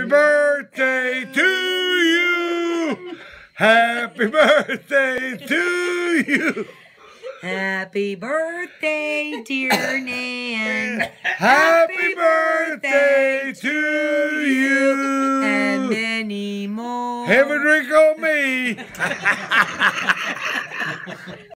Happy birthday to you. Happy birthday to you. Happy birthday, dear Nan. Happy birthday to you. And many more. Have a drink on me.